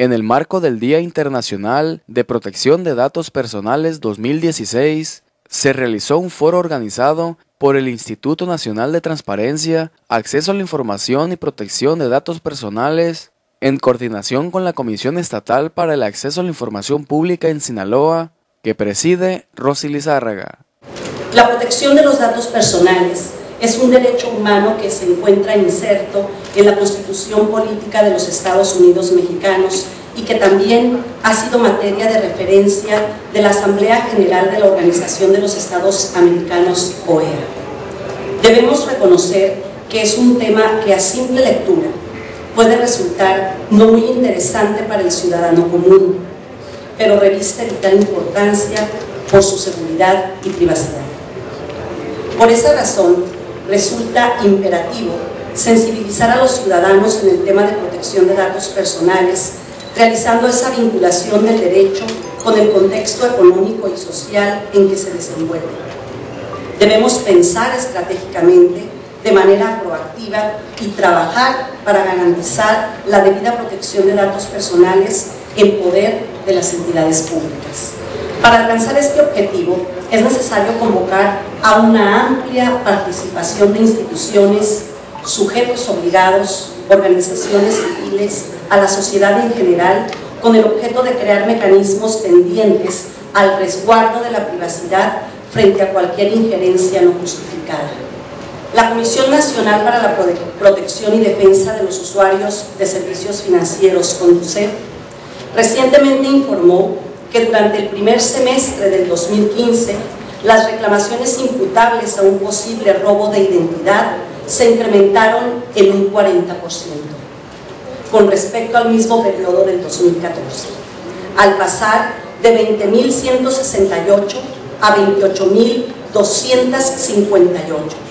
En el marco del Día Internacional de Protección de Datos Personales 2016, se realizó un foro organizado por el Instituto Nacional de Transparencia, Acceso a la Información y Protección de Datos Personales, en coordinación con la Comisión Estatal para el Acceso a la Información Pública en Sinaloa, que preside Rosy Lizárraga. La protección de los datos personales es un derecho humano que se encuentra inserto en la Constitución Política de los Estados Unidos Mexicanos y que también ha sido materia de referencia de la Asamblea General de la Organización de los Estados Americanos, OEA. Debemos reconocer que es un tema que a simple lectura puede resultar no muy interesante para el ciudadano común, pero reviste vital importancia por su seguridad y privacidad. Por esa razón, resulta imperativo sensibilizar a los ciudadanos en el tema de protección de datos personales, realizando esa vinculación del derecho con el contexto económico y social en que se desenvuelve. Debemos pensar estratégicamente de manera proactiva y trabajar para garantizar la debida protección de datos personales en poder de las entidades públicas. Para alcanzar este objetivo es necesario convocar a una amplia participación de instituciones, sujetos obligados, organizaciones civiles, a la sociedad en general, con el objeto de crear mecanismos tendientes al resguardo de la privacidad frente a cualquier injerencia no justificada. La Comisión Nacional para la Protección y Defensa de los Usuarios de Servicios Financieros, CONDUCEF, recientemente informó que durante el primer semestre del 2015 las reclamaciones imputables a un posible robo de identidad se incrementaron en un 40% con respecto al mismo periodo del 2014, al pasar de 20.168 a 28.258